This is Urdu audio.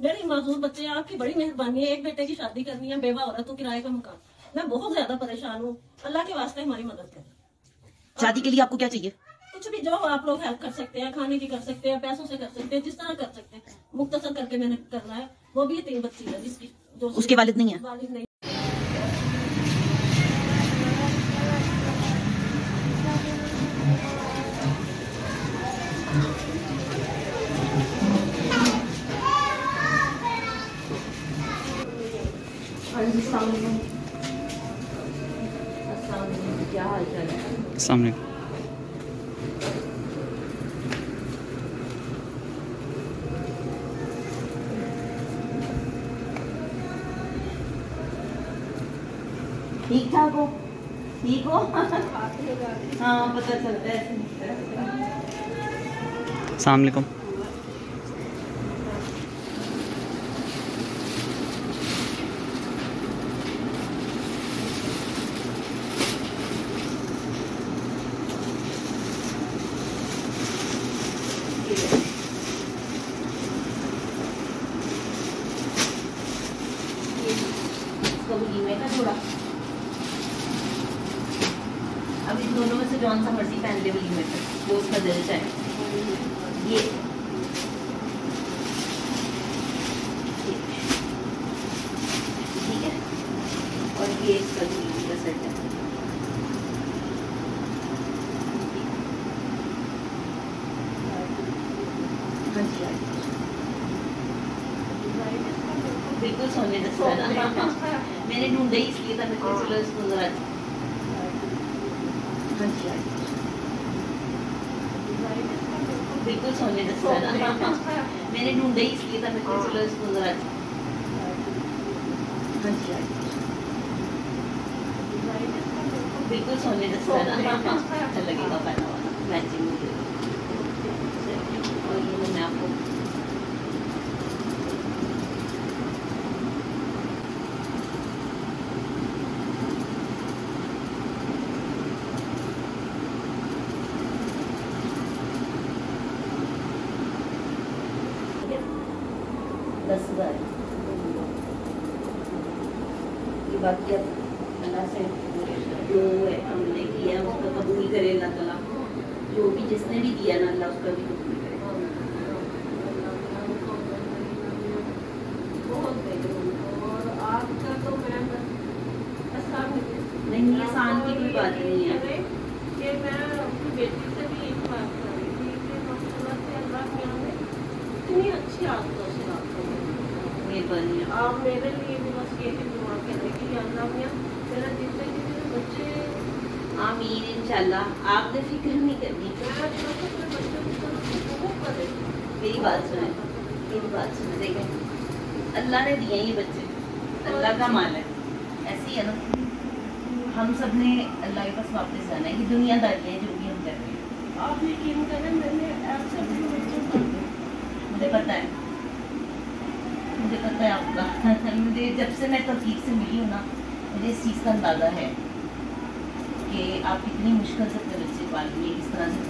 میری معذور بچے آپ کی بڑی مہربانی ہے ایک بیٹے کی شادی کرنی ہے بیوہ عورت تو کرائے کا مکان میں بہت زیادہ پریشان ہوں۔ اللہ کے واسطے ہماری مدد کریں۔ شادی کے لیے آپ کو کیا چاہیے؟ کچھ بھی جو آپ لوگ ہیلپ کر سکتے ہیں کھانے کی کر سکتے ہیں پیسوں سے کر سکتے ہیں جس طرح کر سکتے ہیں۔ مختصر کر کے میں نے کرنا ہے وہ بھی تین بچی ہے جس کی اس کے والد نہیں ہیں؟ والد نہیں السلام علیکم۔ السلام علیکم کیا حال چال ہے السلام علیکم ٹھیک ٹھاک ہو؟ ٹھیک ہو؟ ہاں پتہ چلتا ہے۔ السلام علیکم۔ اس کا کا جوڑا۔ اب ان دونوں میں سے جون سا مرضی پہن لے ولیمے کا جو اس کا دل چاہے۔ یہ۔ ٹھیک ہے۔ اور یہ اس کا کا سیٹ ہے۔ ہاں جی ہاں جی بالکل سونے دستا نا میں نے ڈھونڈا ہی اس لیے تھا میں کہ چلو اس کو ذرا۔ بالکل سونے دستا نا میں نے ڈھونڈا ہی اس لیے تھا میں کہ چلو اس کو ذرا۔ بالکل سونے دستا نا اچھا لگے گا پہنا ہوا میچنگ اور یہ میں آپ کو دس ہزار یہ باقی اب اللہ سے جو ہم نے کیا، اس کا قبول کرے اللہ تعالیٰ۔ جو بھی جس نے بھی دیا نا اللہ، اس کا بھی قبول کرے۔ نہیں آسان کی کوئی بات نہیں ہے کہ میں اپنی بیٹی سے بھی ایک بات کر رہی تھی کہ ماشاء اللہ سے اللہ کے یہاں نے اتنی اچھی عادتوں سے آپ کو ہے آپ میرے لیے بھی بس یہی دعا کریں کہ یا اللہ میاں میرا زندگی میرے بچے آمین انشاءاللہ۔ آپ نے فکر نہیں کرنی۔ میں اپنے بچوں کی طرف بہت کرے میری بات سنیں۔ میری بات سنیں۔ دیکھیں اللہ نے دیے یہ بچے۔ اللہ کا مال ہے۔ ایسی ہے نا۔ ہم سب نے اللہ کے پاس واپس جانا ہے یہ دنیا داری ہے جو بھی ہم کر رہے ہیں۔ آپ یقین کریں میں نے ایسے اپنے بچوں کو مجھے پتہ ہے مجھے پتہ ہے آپ کا۔ مجھے جب سے میں توفیق سے ملی ہوں نا مجھے اس چیز کا اندازہ ہے کہ آپ کتنی مشکل سے اپنے بچے پال لیے کس طرح سے